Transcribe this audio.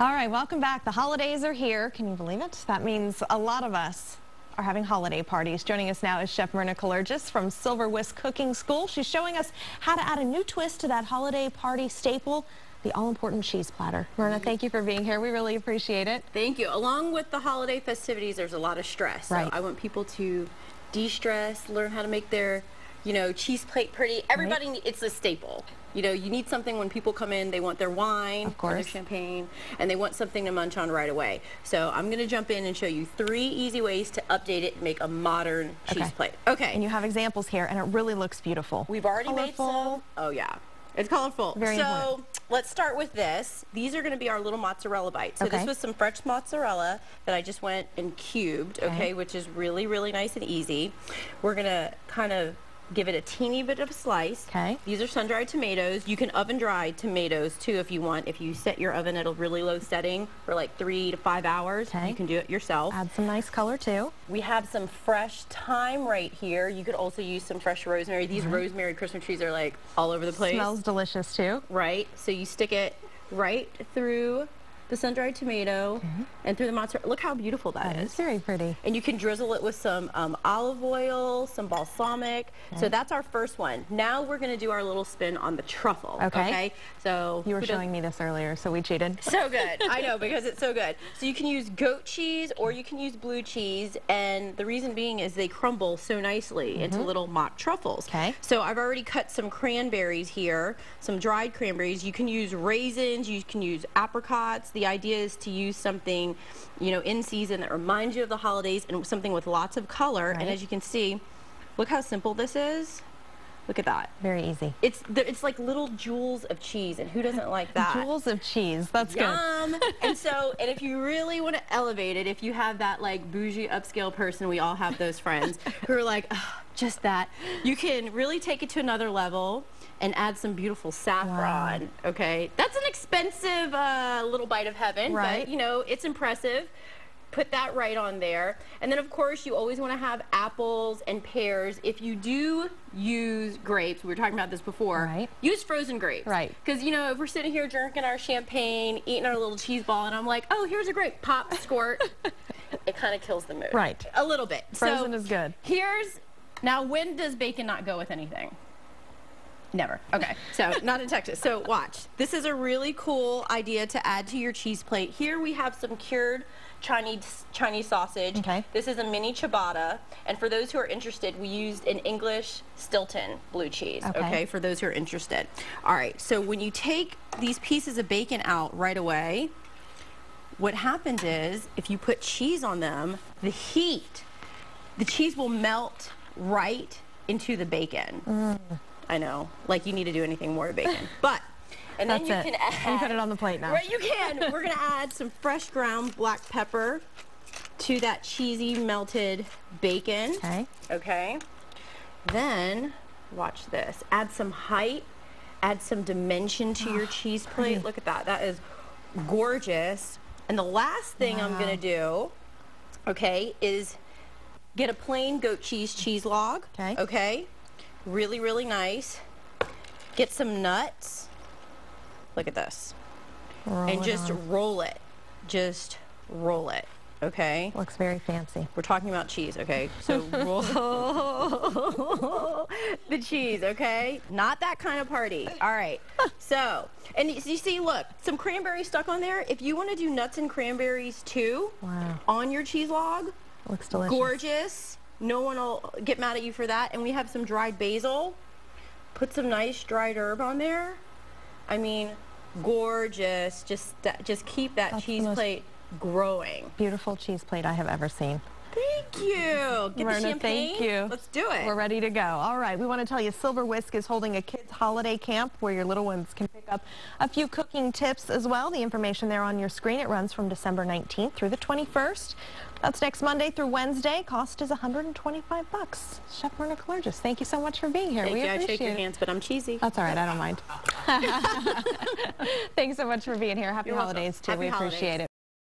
All right, welcome back. The holidays are here. Can you believe it? That means a lot of us are having holiday parties. Joining us now is Chef Myrna Kallergis from Silver Whisk Cooking School. She's showing us how to add a new twist to that holiday party staple, the all-important cheese platter. Myrna, mm-hmm. thank you for being here. We really appreciate it. Thank you. Along with the holiday festivities, there's a lot of stress. Right. So I want people to de-stress, learn how to make their, you know, cheese plate pretty. Everybody, right. it's a staple. You know, you need something when people come in, they want their wine, of course. their champagne, and they want something to munch on right away. So I'm going to jump in and show you three easy ways to update it and make a modern cheese okay. plate. Okay. And you have examples here, and it really looks beautiful. We've already Colorful. made some. Oh, yeah. It's colorful. Very so important. let's start with this. These are going to be our little mozzarella bites. So okay. this was some fresh mozzarella that I just went and cubed, okay, okay which is really, really nice and easy. We're going to kind of give it a teeny bit of a slice. Okay. These are sun-dried tomatoes. You can oven-dry tomatoes too if you want. If you set your oven at a really low setting for like three to five hours, okay. you can do it yourself. Add some nice color too. We have some fresh thyme right here. You could also use some fresh rosemary. These mm -hmm. rosemary Christmas trees are like all over the place. Smells delicious too. Right. So you stick it right through the sun-dried tomato mm -hmm. and through the mozzarella. Look how beautiful that, that is. very pretty. And you can drizzle it with some um, olive oil, some balsamic. Okay. So that's our first one. Now we're going to do our little spin on the truffle. Okay. okay? So you were showing me this earlier, so we cheated. So good. I know because it's so good. So you can use goat cheese or you can use blue cheese, and the reason being is they crumble so nicely mm -hmm. into little mock truffles. Okay. So I've already cut some cranberries here, some dried cranberries. You can use raisins. You can use apricots. The idea is to use something, you know, in season that reminds you of the holidays and something with lots of color. Right. And as you can see, look how simple this is. Look at that. Very easy. It's it's like little jewels of cheese, and who doesn't like that? Jewels of cheese. That's Yum. good. and so, and if you really want to elevate it, if you have that like bougie upscale person, we all have those friends who are like, oh, just that. You can really take it to another level and add some beautiful saffron. Wow. Okay, that's expensive uh, little bite of heaven, right. but you know it's impressive. Put that right on there. And then of course you always want to have apples and pears. If you do use grapes, we were talking about this before, right. use frozen grapes. Right. Because you know, if we're sitting here drinking our champagne, eating our little cheese ball, and I'm like, oh, here's a grape, pop, squirt, it kind of kills the mood. Right. A little bit. Frozen so is good. Here's, now when does bacon not go with anything? Never. Okay. So not in Texas. So watch. This is a really cool idea to add to your cheese plate. Here we have some cured Chinese Chinese sausage. Okay. This is a mini ciabatta. And for those who are interested, we used an English Stilton blue cheese. Okay. okay. For those who are interested. All right. So when you take these pieces of bacon out right away, what happens is if you put cheese on them, the heat, the cheese will melt right into the bacon. Mm. I know. Like you need to do anything more to bacon. But and That's then you it. can add. You put it on the plate now. Right, you can. We're gonna add some fresh ground black pepper to that cheesy melted bacon. Okay. Okay. Then watch this. Add some height. Add some dimension to your cheese plate. Pretty. Look at that. That is gorgeous. And the last thing wow. I'm gonna do, okay, is get a plain goat cheese cheese log. Okay. Okay. Really, really nice. Get some nuts. Look at this. Roll and just on. roll it. Just roll it. Okay? Looks very fancy. We're talking about cheese, okay? So roll the cheese, okay? Not that kind of party. All right. So, and you see, look, some cranberries stuck on there. If you want to do nuts and cranberries too wow. on your cheese log, looks delicious. Gorgeous. No one will get mad at you for that. And we have some dried basil. Put some nice dried herb on there. I mean, gorgeous. Just just keep that That's cheese plate growing. Beautiful cheese plate I have ever seen. Thank you. Get Myrna, the champagne. Thank you. Let's do it. We're ready to go. All right. We want to tell you Silver Whisk is holding a kids holiday camp where your little ones can pick up a few cooking tips as well. The information there on your screen. It runs from December 19th through the 21st. That's next Monday through Wednesday. Cost is 125 bucks. Chef Myrna Kallergis, thank you so much for being here. Thank we you. appreciate I shake your hands, but I'm cheesy. That's all right. I don't mind. Thanks so much for being here. Happy You're holidays, welcome. too. Happy we appreciate it.